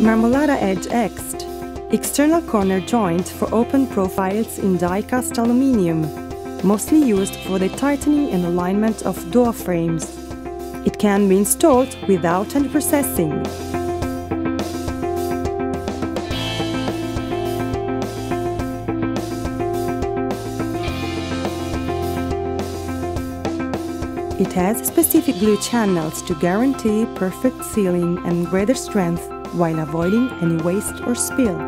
Marmolada Edge Ext external corner joint for open profiles in die-cast aluminium, mostly used for the tightening and alignment of door frames. It can be installed without any processing. It has specific glue channels to guarantee perfect sealing and greater strength while avoiding any waste or spill.